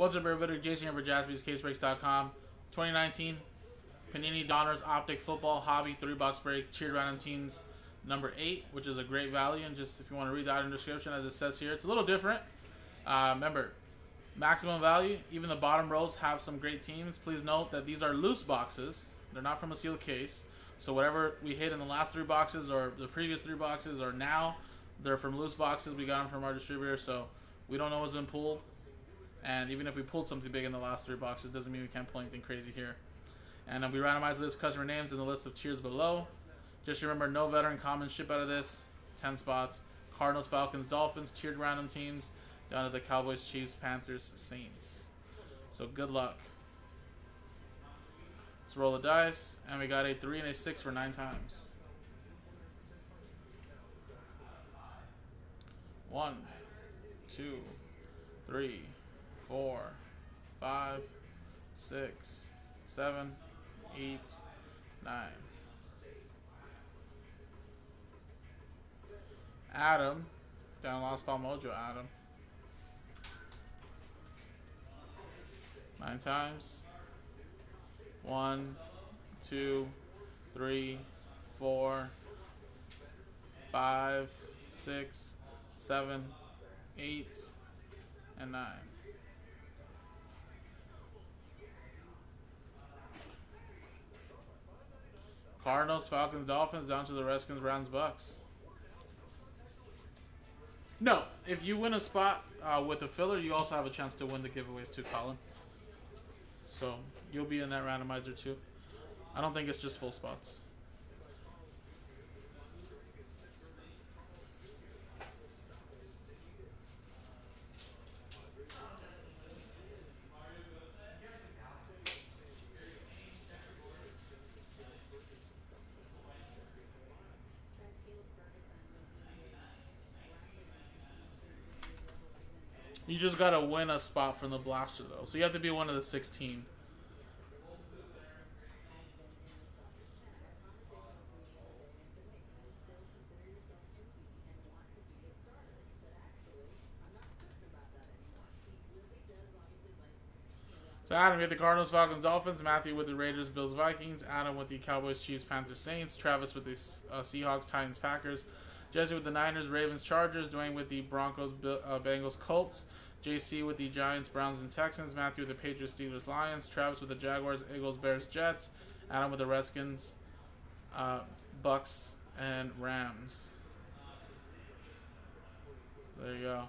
What's up, everybody? Jason here for jaspyscasebreaks.com. 2019 Panini Donruss Optic Football Hobby 3 box break. Tiered random teams number 8, which is a great value. And just if you want to read that in the description, as it says here, it's a little different. Uh, remember, maximum value. Even the bottom rows have some great teams. Please note that these are loose boxes, they're not from a sealed case. So, whatever we hit in the last three boxes or the previous three boxes or now, they're from loose boxes. We got them from our distributor. So, we don't know what's been pulled. And even if we pulled something big in the last three boxes, it doesn't mean we can't pull anything crazy here. And uh, we randomized list customer names in the list of tiers below. Just remember, no veteran common ship out of this. 10 spots. Cardinals, Falcons, Dolphins, tiered random teams. Down to the Cowboys, Chiefs, Panthers, Saints. So good luck. Let's roll the dice. And we got a 3 and a 6 for 9 times. One, two, three four, five, six, seven, eight, nine. Adam, down Lost Ball Mojo, Adam. Nine times. One, two, three, four, five, six, seven, eight, and nine. Cardinals, Falcons, Dolphins, down to the Redskins, Browns, Bucks. No, if you win a spot uh, with a filler, you also have a chance to win the giveaways too, Colin. So you'll be in that randomizer too. I don't think it's just full spots. You just gotta win a spot from the blaster though. So you have to be one of the 16. So Adam with the Cardinals, Falcons, Dolphins. Matthew with the Raiders, Bills, Vikings. Adam with the Cowboys, Chiefs, Panthers, Saints. Travis with the uh, Seahawks, Titans, Packers. Jesse with the Niners, Ravens, Chargers. Dwayne with the Broncos, uh, Bengals, Colts. JC with the Giants, Browns, and Texans. Matthew with the Patriots, Steelers, Lions. Travis with the Jaguars, Eagles, Bears, Jets. Adam with the Redskins, uh, Bucks, and Rams. So there you go.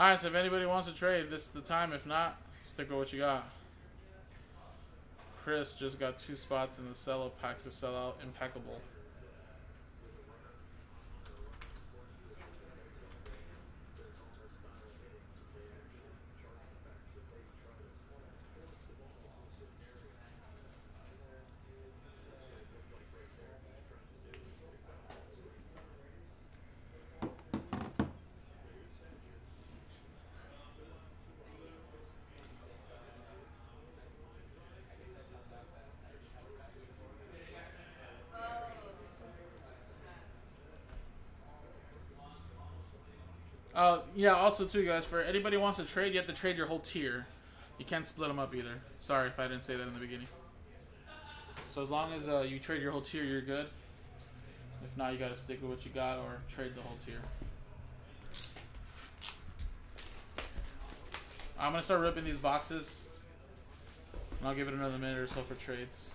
Alright, so if anybody wants to trade, this is the time. If not, stick with what you got. Chris just got two spots in the cello pack to sell out. Impeccable. Uh, yeah, also too, guys, for anybody wants to trade, you have to trade your whole tier. You can't split them up either. Sorry if I didn't say that in the beginning. So as long as uh, you trade your whole tier, you're good. If not, you got to stick with what you got or trade the whole tier. I'm going to start ripping these boxes. And I'll give it another minute or so for trades.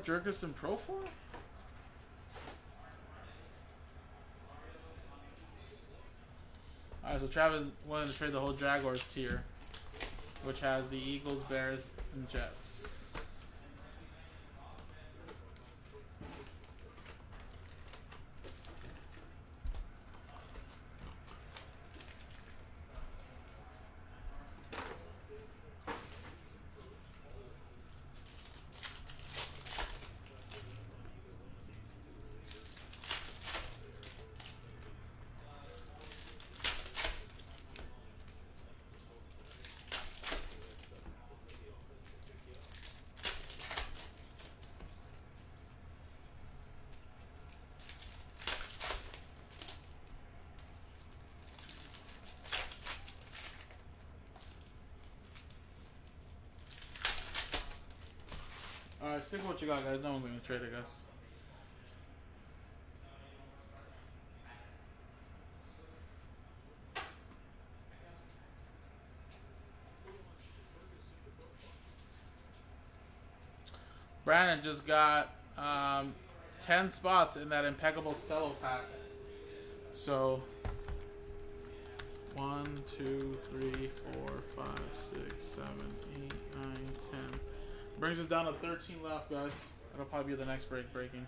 That Jurgensen Pro 4? Alright, so Travis wanted to trade the whole Jaguars tier, which has the Eagles, Bears, and Jets. Alright, stick with what you got, guys. No one's gonna trade I guess. Brandon just got um, 10 spots in that impeccable cello pack. So, one, two, three, four, five, six, seven, eight, nine, ten. Brings us down to 13 left, guys. That'll probably be the next break breaking.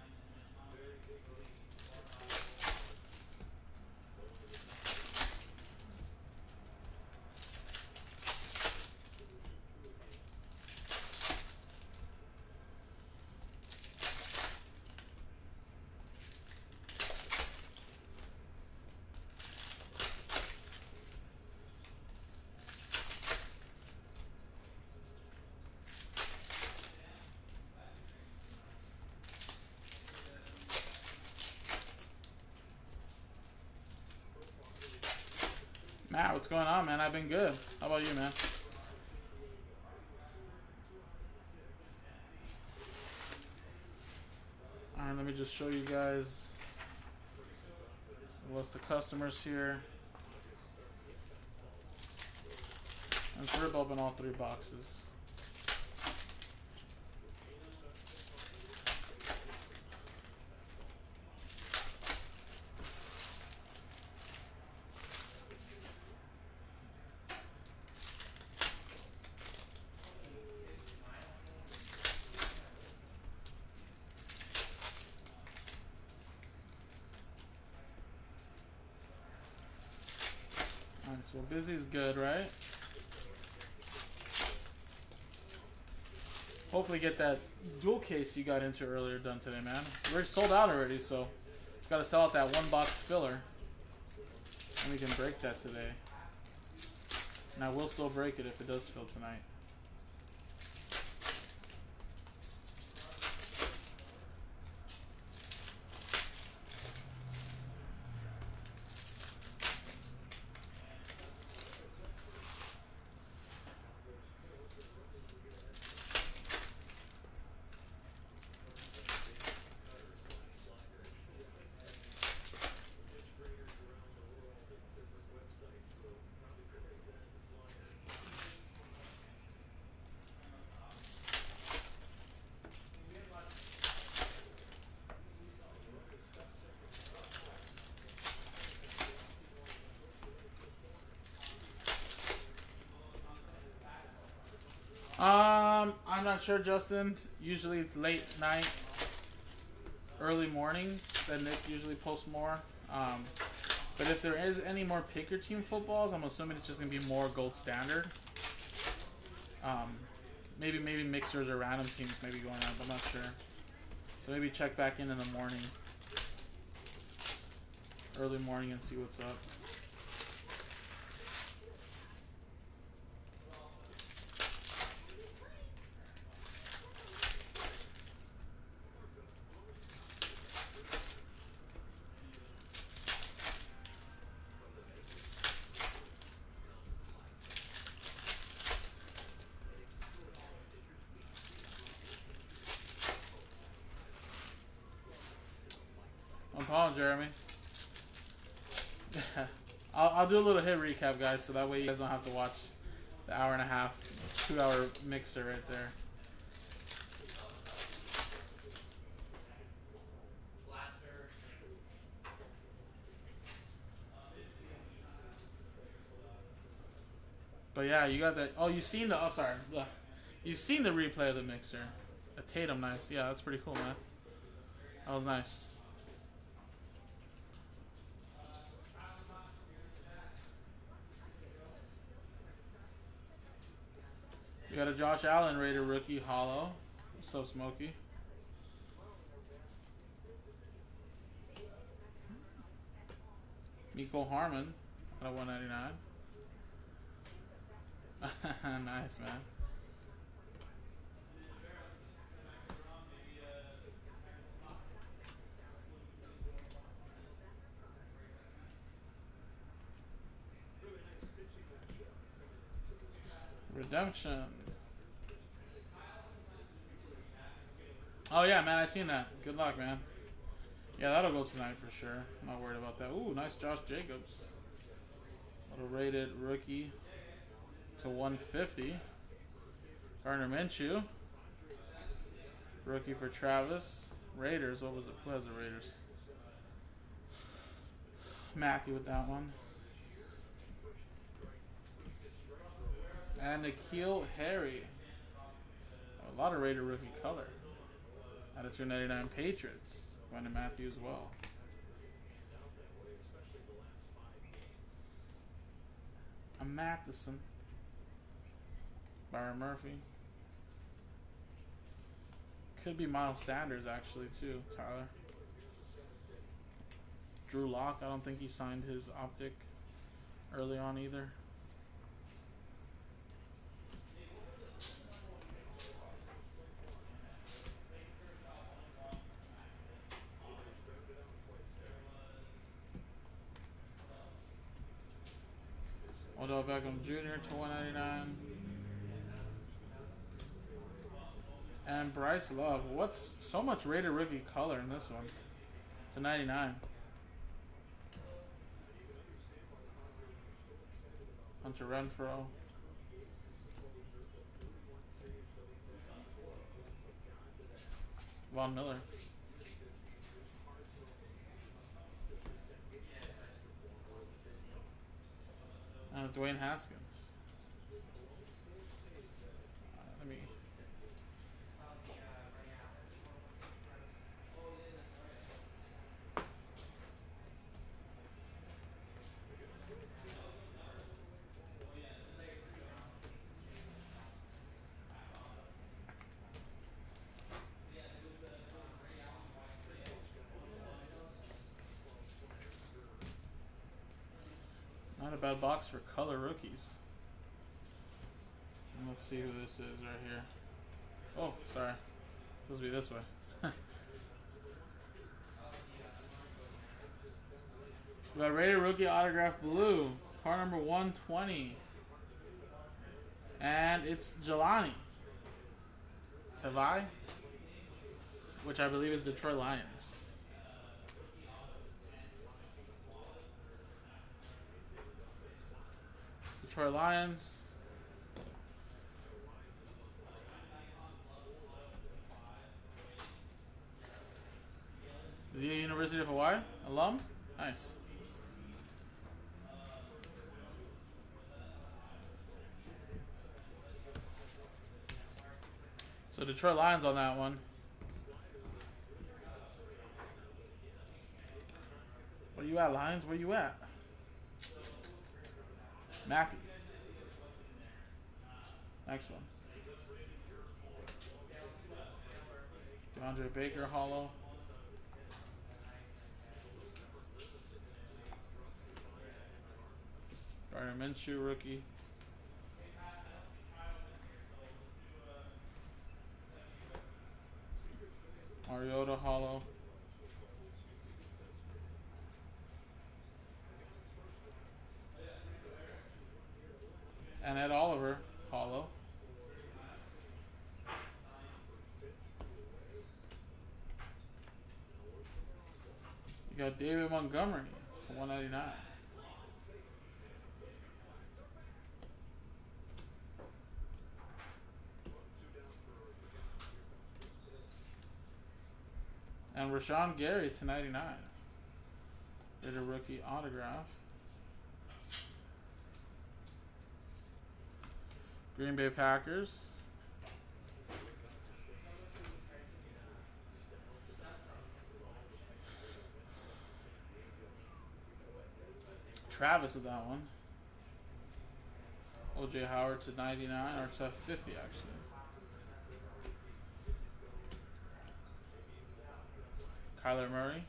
Matt, what's going on, man? I've been good. How about you, man? Alright, let me just show you guys the list of customers here. And rip open all three boxes. Alright, so busy's good, right? Hopefully get that dual case you got into earlier done today, man. We're sold out already, so gotta sell out that one box filler. And we can break that today. And I will still break it if it does fill tonight. Um, I'm not sure, Justin. Usually it's late night, early mornings that Nick usually posts more. Um, but if there is any more pick your team footballs, I'm assuming it's just gonna be more gold standard. Um, maybe maybe mixers or random teams maybe going on, but I'm not sure. So maybe check back in in the morning, early morning, and see what's up. No problem, Jeremy. I'll, I'll do a little hit recap, guys, so that way you guys don't have to watch the hour and a half, two hour mixer right there. But yeah, you got that. Oh, you seen the? Oh, sorry. You seen the replay of the mixer? A Tatum, nice. Yeah, that's pretty cool, man. That was nice. You got a Josh Allen Rated rookie hollow. What's up, Smokey? Mecole Hardman at a 199. nice, man. Redemption. Oh yeah, man, I seen that. Good luck, man. Yeah, that'll go tonight for sure. I'm not worried about that. Ooh, nice Josh Jacobs. Little rated rookie to 150. Gardner Minshew. Rookie for Travis. Raiders. What was it? Who has the Raiders? Matthew with that one. And N'Keal Harry. A lot of Rated rookie color. Out of 299 Patriots. Going to Matthew as well. A Matheson. Byron Murphy. Could be Miles Sanders actually too, Tyler. Drew Lock, I don't think he signed his optic early on either. Odell Beckham Jr. to 199. And Bryce Love. What's so much Rated rookie color in this one? To 99. Hunter Renfrow. Von Miller. Dwayne Haskins. let me. Not a bad box for color rookies. And let's see who this is right here. Oh, sorry. It's supposed to be this way. we got Rated rookie autograph blue. Car number 120. And it's Jahlani. Tavai. Which I believe is Detroit Lions. Detroit Lions. Is he a University of Hawaii alum? Nice. So Detroit Lions on that one. Where you at, Lions? Where you at? Matthew. Next one. DeAndre Baker hollow. Gardner Minshew rookie. Mariota hollow. And Ed Oliver, hollow. You got David Montgomery to 199. And Rashan Gary to 99. Did a rookie autograph. Green Bay Packers. Travis with that one. OJ Howard to 99 or to 50 actually. Kyler Murray.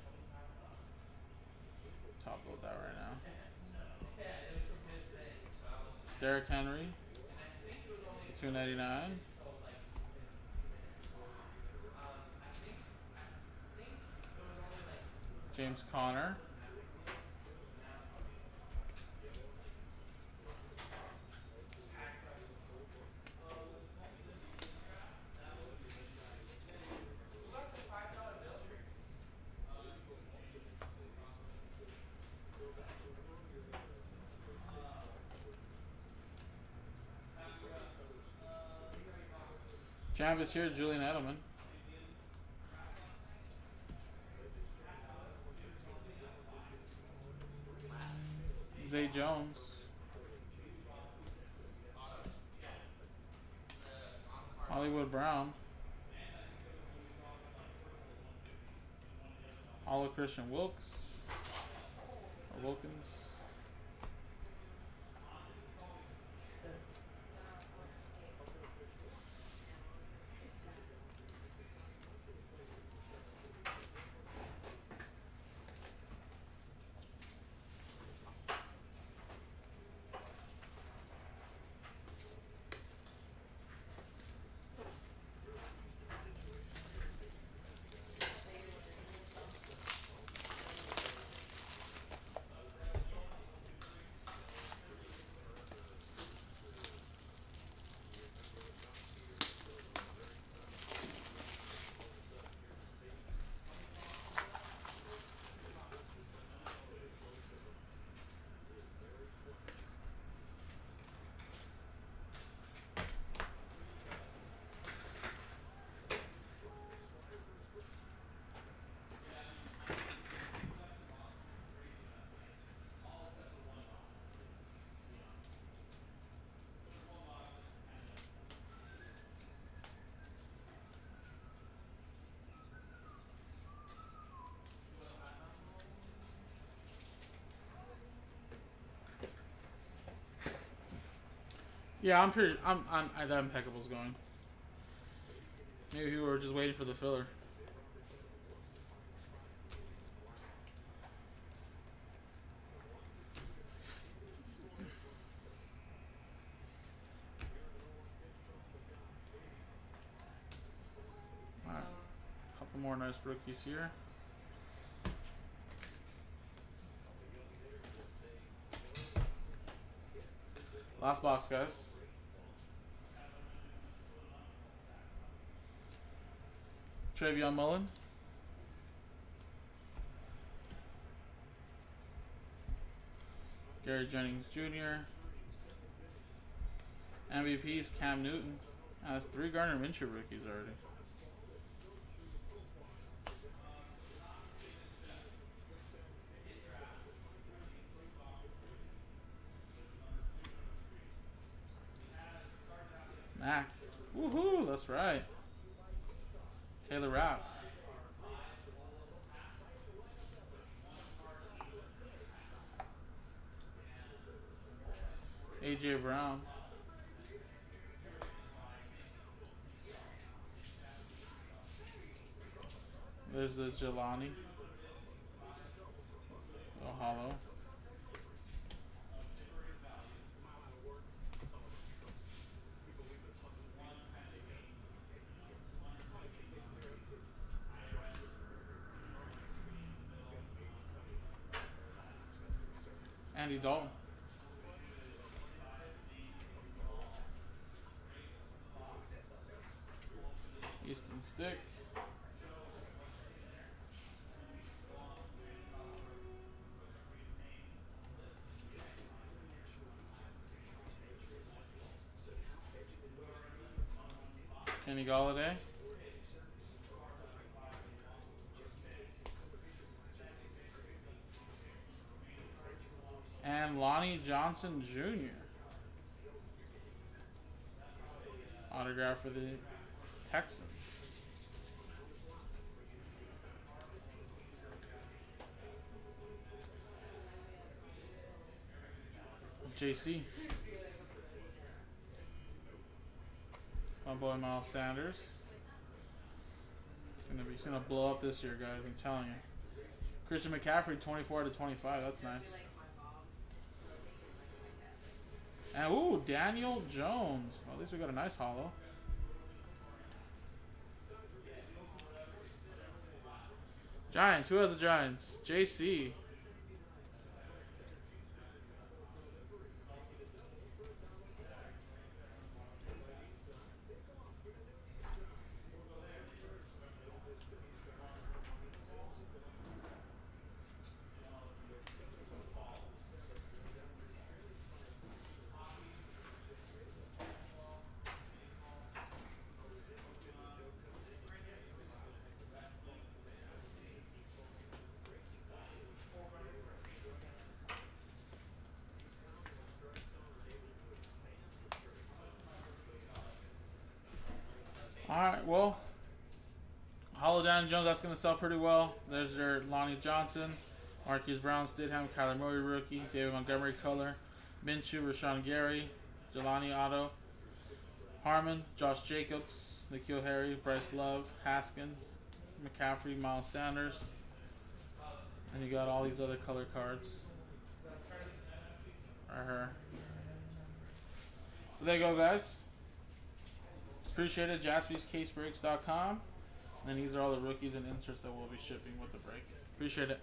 Top load that right now. Derrick Henry two ninety nine. James Conner. Canvas here, Julian Edelman. Zay Jones. Hollywood Brown. Hollow Christian Wilkes. Wilkins. Yeah, I'm pretty. I'm. I'm. I, that impeccable's going. Maybe we were just waiting for the filler. Alright, couple more nice rookies here. Last box, guys. Trayvon Mullen. Gary Jennings Jr. MVP's Cam Newton. That's three Gardner Minshew rookies already. That's right. Taylor Rapp. AJ Brown. There's the Jahlani. Oh, hollow. Andy Dalton. Easton Stick. Kenny Golladay. And Lonnie Johnson Jr. Autograph for the Texans. JC. My boy Miles Sanders. Gonna be gonna blow up this year, guys. I'm telling you. Christian McCaffrey, 24 to 25. That's nice. And ooh, Daniel Jones. Well, at least we got a nice hollow. Giants. Who has the Giants? JC. Right, well, Hollow Dan Jones, that's going to sell pretty well. There's your Lonnie Johnson, Marquise Brown, Stidham, Kyler Murray rookie, David Montgomery color, Minshew, Rashan Gary, Jahlani Otto, Hardman, Josh Jacobs, N'Keal Harry, Bryce Love, Haskins, McCaffrey, Miles Sanders. And you got all these other color cards. Here. So there you go, guys. Appreciate it. JaspysCaseBreaks.com. And these are all the rookies and inserts that we'll be shipping with the break. Appreciate it.